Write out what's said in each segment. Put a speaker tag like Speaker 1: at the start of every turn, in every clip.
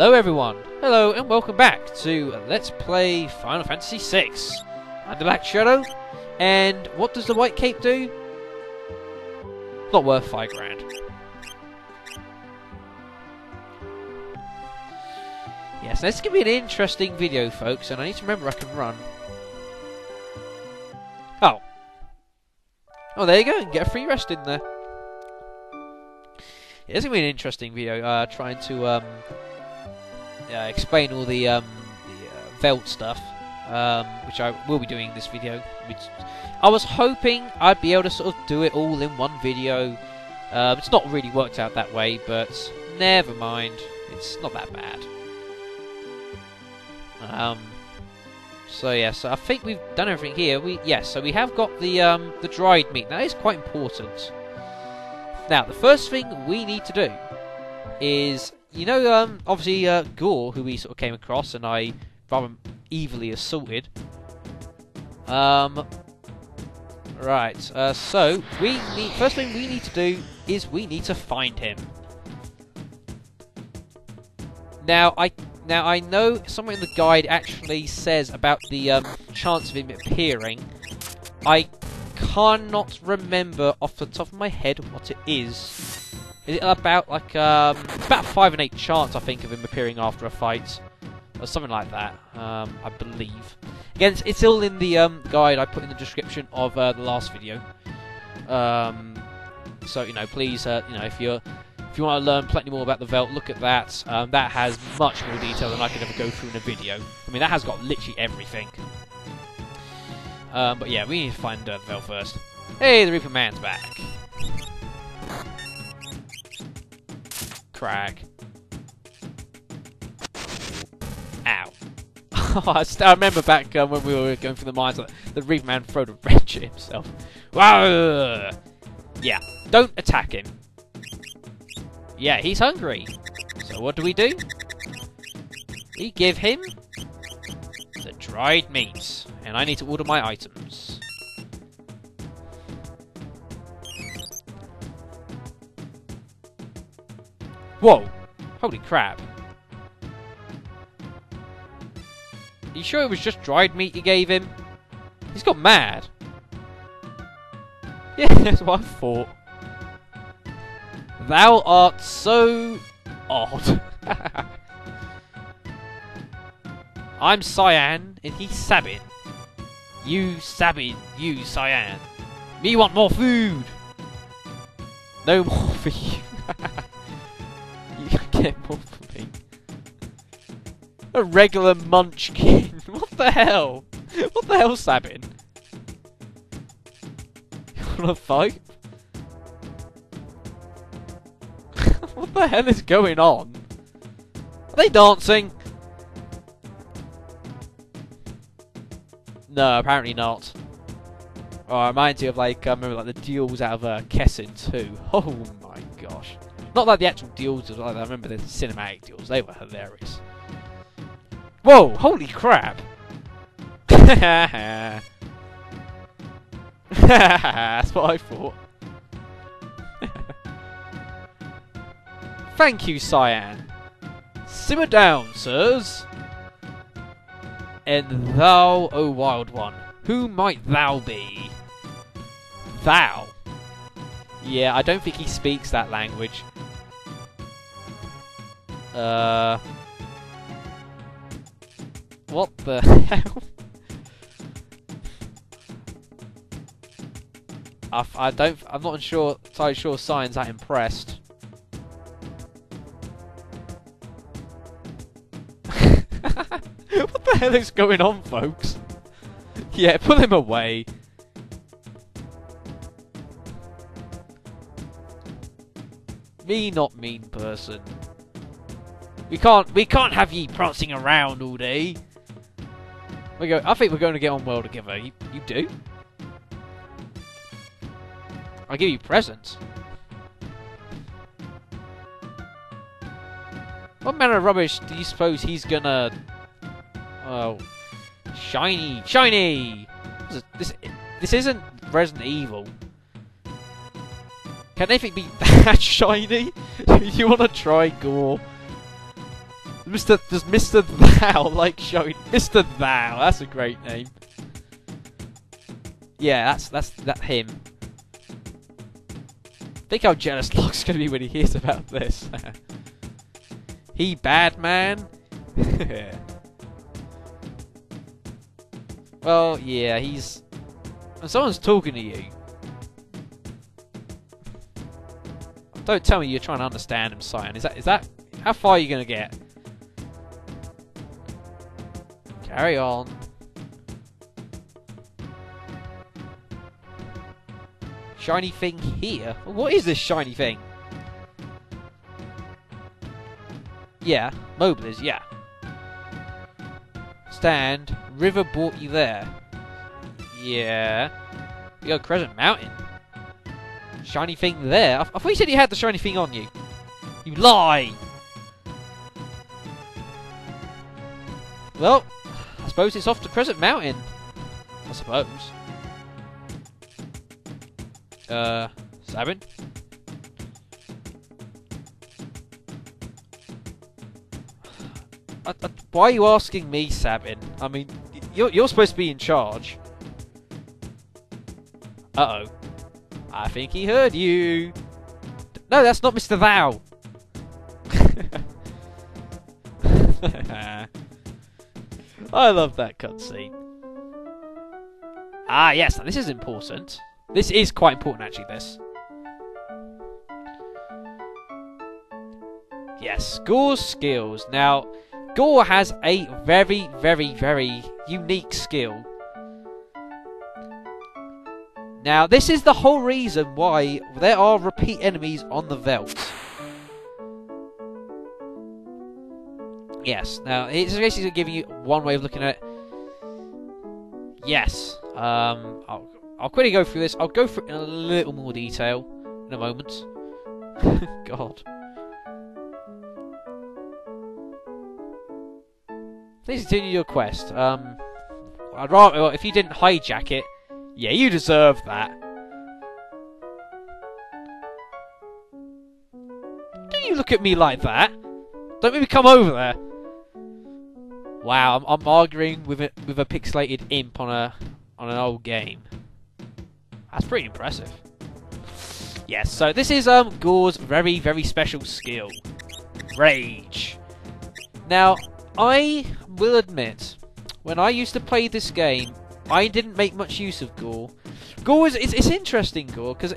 Speaker 1: Hello everyone, hello and welcome back to Let's Play Final Fantasy VI. I'm the Black Shadow, and what does the White Cape do? Not worth five grand. Yes, this is going to be an interesting video, folks, and I need to remember I can run. Oh. Oh, there you go, get a free rest in there. It's going to be an interesting video, uh, trying to, um, uh, explain all the um, the uh, stuff, um, which I will be doing in this video. Which I was hoping I'd be able to sort of do it all in one video. Um, it's not really worked out that way, but never mind. It's not that bad. Um, so yeah, so I think we've done everything here. We yes, so we have got the um, the dried meat. Now that is quite important. Now the first thing we need to do is you know, um, obviously, uh, Gau, who we sort of came across and I rather evilly assaulted. Um, right, uh, so, we need, first thing we need to do is we need to find him. Now, I now I know somewhere in the guide actually says about the um, chance of him appearing. I cannot remember off the top of my head what it is. Is it about like um, about a five and eight chance I think of him appearing after a fight, or something like that? Um, I believe. Again, it's, it's all in the um, guide I put in the description of uh, the last video. Um, so you know, please, uh, you know, if you're if you want to learn plenty more about the Veldt, look at that. Um, that has much more detail than I could ever go through in a video. I mean, that has got literally everything. Um, but yeah, we need to find uh, Veld first. Hey, the Reaper Man's back. Ow. I, remember back uh, when we were going through the mines, like, the Reaper Man throwed a wrench at himself. Yeah, don't attack him. Yeah, he's hungry. So what do we do? We give him the dried meat. And I need to order my items. Whoa! Holy crap. Are you sure it was just dried meat you gave him? He's got mad. Yeah, that's what I thought. Thou art so odd. I'm Cyan, and he's Sabin. You Sabin, you Cyan. Me want more food! No more for you. A regular munchkin. what the hell? What the hell, Sabin? You wanna fight? what the hell is going on? Are they dancing? No, apparently not. Oh, it reminds you of like, I remember like the deals out of uh, Kessin too. Oh my gosh. Not like the actual deals, I remember the cinematic deals. They were hilarious. Whoa! Holy crap! That's what I thought. Thank you, Cyan. Simmer down, sirs. And thou, O wild one, who might thou be? Thou. Yeah, I don't think he speaks that language. Uh. What the hell? I, I don't. I'm not sure. Entirely sure. Cyan's that impressed. what the hell is going on, folks? Yeah, pull him away. Me not mean person. We can't we can't have ye prancing around all day. We go I think we're going to get on well together. You, you do? I'll give you presents. What manner of rubbish do you suppose he's gonna... Oh... Shiny! Shiny! This, this isn't Resident Evil. Can anything be that shiny? Do you want to try Gau? Mr. Does Mr. Thou like showing Mr. Thou? That's a great name. Yeah, that's that's that him. Think how jealous Locke's gonna be when he hears about this. he bad man. well, yeah, he's. When someone's talking to you, don't tell me you're trying to understand him, Cyan. Is that is that how far are you gonna get? Carry on. Shiny thing here? What is this shiny thing? Yeah, Moblins, yeah. Stand, river brought you there. Yeah. We got Crescent Mountain. Shiny thing there? I, I thought you said you had the shiny thing on you. You lie! Well, suppose it's off to Crescent Mountain. I suppose. Uh, Sabin? Uh, uh, why are you asking me, Sabin? I mean, you're, you're supposed to be in charge. Uh-oh. I think he heard you. No, that's not Mr. Thou. I love that cutscene. Ah, yes, now this is important. This is quite important, actually, this. Yes, Gau's skills. Now, Gau has a very, very, very unique skill. Now, this is the whole reason why there are repeat enemies on the Veldt. Yes, now, it's basically giving you one way of looking at it. Yes, um, I'll, I'll quickly go through this. I'll go through it in a little more detail in a moment. God. Please continue your quest. Um, I'd rather if you didn't hijack it. Yeah, you deserve that. Don't you look at me like that? Don't make me come over there. Wow, I'm, I'm arguing with a with a pixelated imp on a on an old game. That's pretty impressive. Yes, so this is um Gau's very, very special skill. Rage. Now, I will admit, when I used to play this game, I didn't make much use of Gau. Gau is it's, it's interesting, Gau, because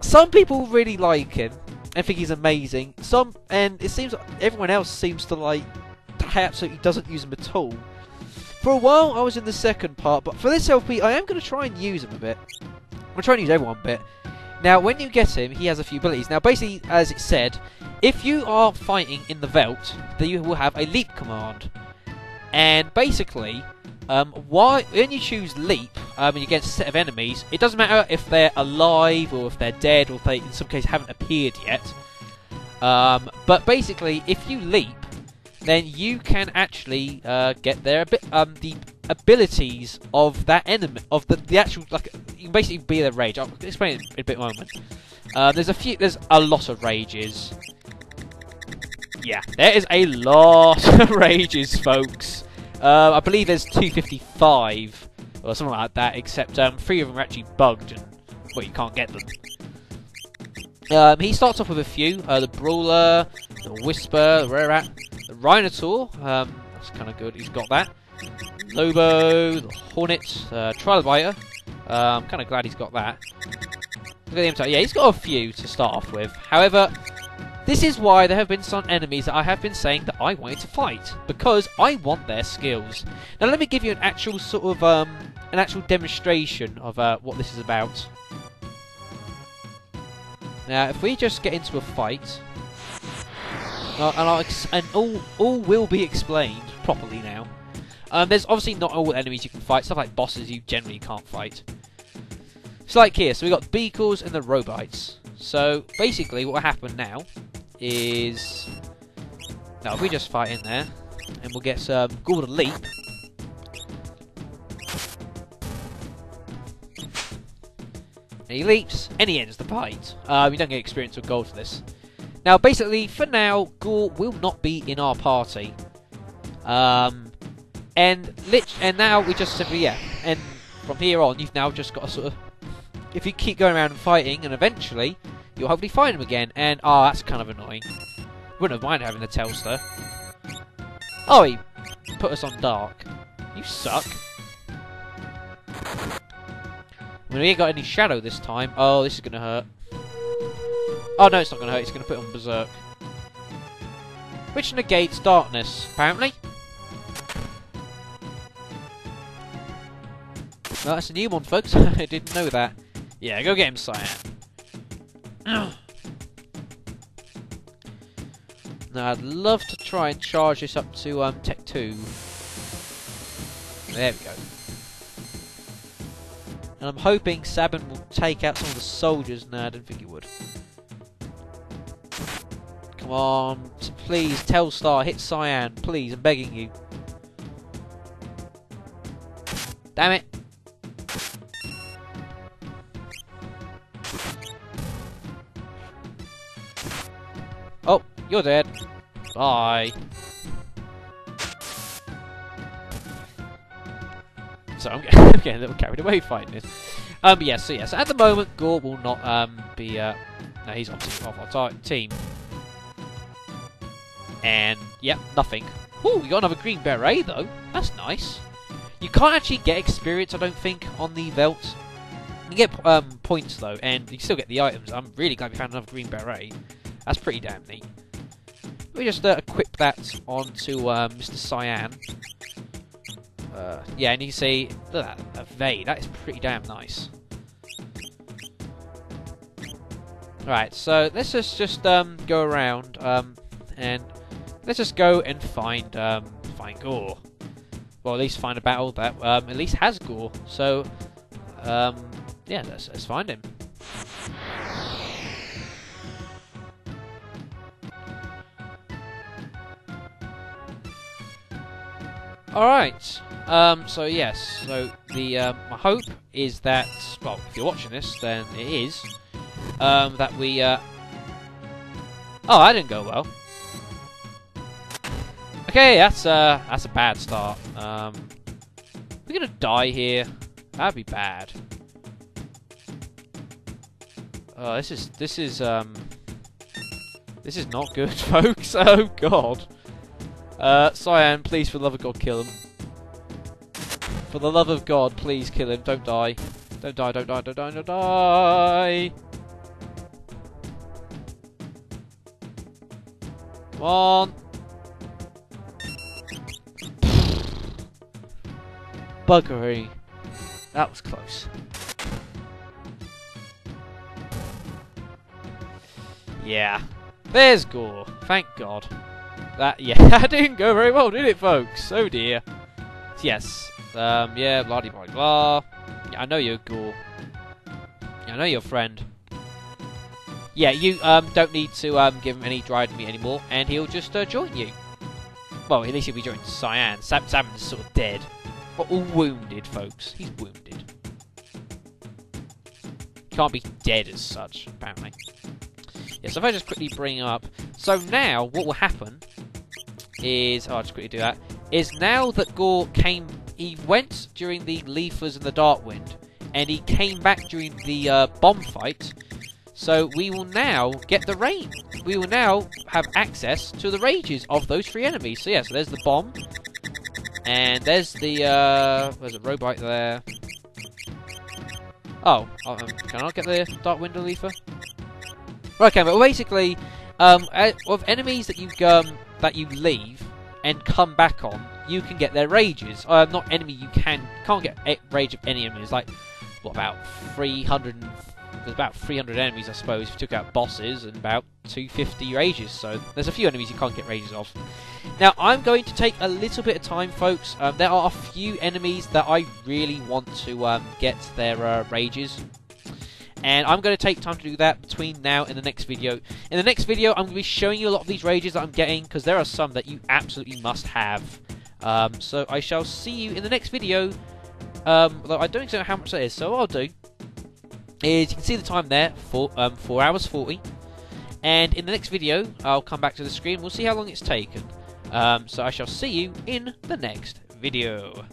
Speaker 1: some people really like him and think he's amazing. Some and it seems everyone else seems to like absolutely doesn't use them at all. For a while, I was in the second part, but for this LP, I am going to try and use him a bit. I'm trying to use everyone a bit. Now, when you get him, he has a few abilities. Now, basically, as it said, if you are fighting in the Veldt, then you will have a leap command. And basically, um, why when you choose leap um, against a set of enemies, it doesn't matter if they're alive or if they're dead or if they, in some cases, haven't appeared yet. Um, but basically, if you leap, then you can actually uh, get their um, the abilities of that enemy of the, the actual like you can basically be their rage. I'll explain it in a bit moment. Uh, there's a few. There's a lot of rages. Yeah, there is a lot of rages, folks. Uh, I believe there's 255 or something like that. Except um, three of them are actually bugged, and well, you can't get them. Um, he starts off with a few: uh, the Brawler, the Whisper, the Rare Rat, the Rhinotaur. Um, that's kind of good. He's got that. Lobo, the Hornet, uh, Trilobiter. I'm kind of glad he's got that. Yeah, he's got a few to start off with. However, this is why there have been some enemies that I have been saying that I wanted to fight because I want their skills. Now, let me give you an actual sort of um, an actual demonstration of uh, what this is about. Now, if we just get into a fight, uh, and, I'll and all all will be explained properly now. Um, there's obviously not all enemies you can fight. Stuff like bosses you generally can't fight. It's like here. So we got Beakles and the Robites. So basically, what will happen now is now if we just fight in there, and we'll get some golden leap. And he leaps, and he ends the fight. Uh, we don't get experience or gold for this. Now, basically, for now, Gau will not be in our party. Um, and lit and now we just simply yeah. And from here on, you've now just got to sort of, if you keep going around and fighting, and eventually you'll hopefully find him again. And oh, that's kind of annoying. Wouldn't have minded having the Telstar. Oh, he put us on dark. You suck. I mean, We ain't got any shadow this time. Oh, this is gonna hurt. Oh no, it's not gonna hurt. It's gonna put it on berserk, which negates darkness, apparently. Well, that's a new one, folks. I didn't know that. Yeah, go get him, Cyan. now, I'd love to try and charge this up to um, Tech 2. There we go. And I'm hoping Sabin will take out some of the soldiers. No, I didn't think he would. Come on, please, Telstar, hit Cyan, please, I'm begging you. Damn it. Oh, you're dead. Bye. So I'm getting a little carried away fighting this. Um, yes, so yes, at the moment, Gau will not um be. Uh, no, he's obviously off our team. And yep, nothing. Ooh, we got another green beret though. That's nice. You can't actually get experience, I don't think, on the Veldt. You get um, points though, and you still get the items. I'm really glad we found another green beret. That's pretty damn neat. Let me just uh, equip that onto uh, Mr. Cyan. Uh, yeah, and you can see, look at that, a Vey, that is pretty damn nice. Right, so let's just, just um, go around um, and let's just go and find um, find Gau. Well, at least find a battle that um, at least has Gau. So, um, yeah, let's, let's find him. Alright, um, so yes, so the um, my hope is that, well, if you're watching this, then it is, um, that we, uh... Oh, that didn't go well. Okay, that's, uh, that's a bad start. Um, we're gonna die here. That'd be bad. Oh, this is, this is, um... This is not good, folks. Oh, God. Uh, Cyan, please, for the love of God, kill him. For the love of God, please kill him. Don't die. Don't die, don't die, don't die, don't die! Come on! Buggery. That was close. Yeah. There's Gau. Thank God. That, yeah, that didn't go very well, did it, folks? Oh dear. Yes. Um, yeah, blah blah blah. Yeah, I know you're Gau. Yeah, I know your friend. Yeah, you um don't need to um give him any dried meat anymore, and he'll just uh, join you. Well, at least he'll be joining Cyan. Sam Sabin's sort of dead. All wounded, folks. He's wounded. Can't be dead as such, apparently. Yeah, so if I just quickly bring up... So now, what will happen is... Oh, I'll just quickly do that. Is now that Gau came... He went during the Leafers and the Darkwind, and he came back during the uh, bomb fight. So we will now get the rain. We will now have access to the rages of those three enemies. So yeah, so there's the bomb. And there's the, uh, there's a robot there. Oh, um, can I get the Dark Window Leafer? Okay, but basically, um, of enemies that you um, that you leave and come back on, you can get their rages. Uh, not enemy, you can can't get rage of any enemies. Like what about 300? There's about 300 enemies, I suppose, if you took out bosses, and about 250 rages. So there's a few enemies you can't get rages of. Now I'm going to take a little bit of time, folks. Um, there are a few enemies that I really want to um, get their uh, rages and I'm going to take time to do that between now and the next video. In the next video, I'm going to be showing you a lot of these rages that I'm getting, because there are some that you absolutely must have. Um, so I shall see you in the next video, um, I don't know how much that is, so I'll do is, you can see the time there, four, um, 4 hours 40, And in the next video, I'll come back to the screen. We'll see how long it's taken. Um, so I shall see you in the next video.